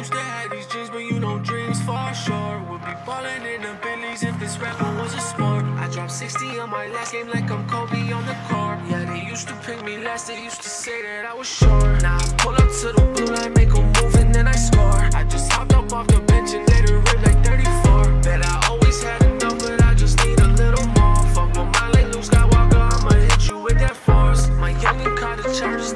Used to have these dreams, but you know dreams fall short. Would be falling in the Billies if this rapper was a sport. I dropped 60 on my last game like I'm Kobe on the court. Yeah, they used to pick me last, they used to say that I was short. Now I pull up to the blue line, make a move, and then I score. I just hopped up off the bench and later ripped like 34. Bet I always had enough, but I just need a little more. Fuck with my like Luke Skywalker, I'ma hit you with that force. My youngin' caught a charge,